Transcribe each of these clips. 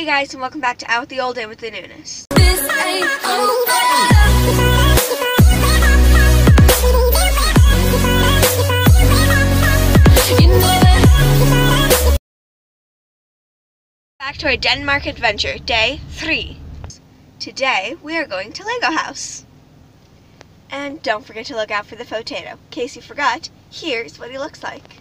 Hey guys, and welcome back to Out with the Old and with the Nunes. This ain't over. You know that. Back to our Denmark adventure, day three. Today, we are going to Lego House. And don't forget to look out for the potato. In case you forgot, here's what he looks like.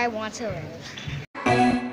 I want to live.